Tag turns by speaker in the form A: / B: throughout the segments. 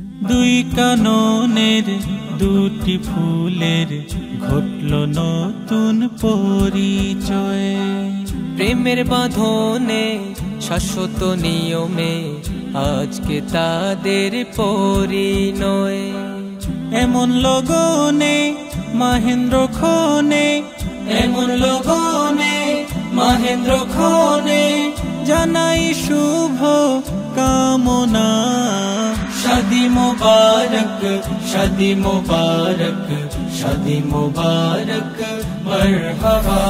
A: দুই কাননের দুটি ফুলের ঘটল নতুন পরিচয়।
B: প্রেমের বাঁধনে শাশ্বত নিয়মে আজকে তাদের পরিণয়।
A: এমন লগনে মহেন্দ্র খনে এমন লগনে মহেন্দ্র খনে জানাই শুভ কামনা। শাদি মুবারক শাদি মুবারক শাদি মুবারক মরহবা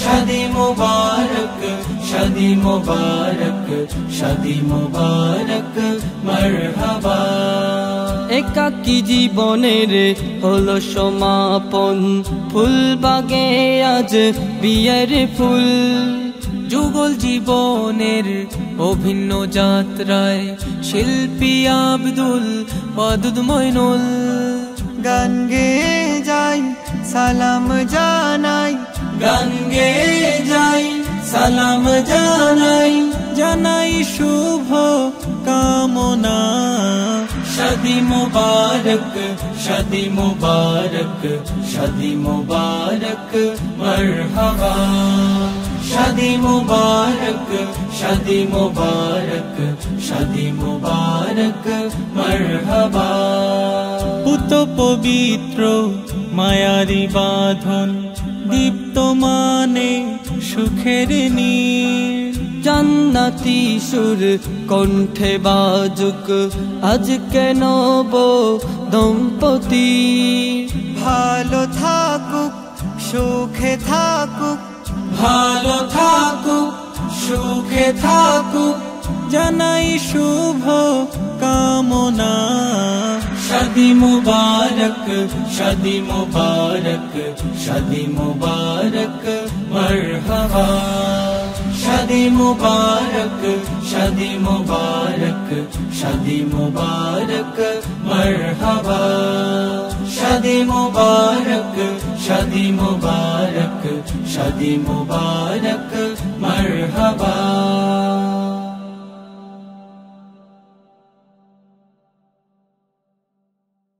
A: শাদি মুবারক শাদি মুবারক শাদি মুবারক মরহবা
B: একাকি জীবনের হলো সমাপন ফুল বাগে আজ বিয়ের ফুল যুগল জীবনের অভিন্ন যাত্রায় শিল্পী আব্দুল ওয়াদুদ মইনুল।
C: গান গেয়ে যাই সালাম জানাই।
A: গান গেয়ে যাই সালাম জানাই। জানাই শুভ কামনা। শাদি মুবারক শাদি মুবারক শাদি মুবারক মরহবা। শাদি মুবারক শাদি মুবারক শাদি মুবারক, মরহবা। পুত পবিত্র মায়ারি বাঁধন, দীপ্ত মানে সুখের নীর
B: জান্নাতি সুর কণ্ঠে বাজুক, আজ কেন দম্পতি?
C: ভালো থাকুক, সুখে থাকুক
A: ভালো থাকুক সুখে থাকুক জানাই শুভ কামনা শাদি মুবারক শাদি মুবারক শাদি মুবারক মরহবা শাদি মুবারক শাদি মুবারক শাদি মুবারক মরহবা শাদি মুবারক शादी मुबारक शादी मुबारक मरहबा।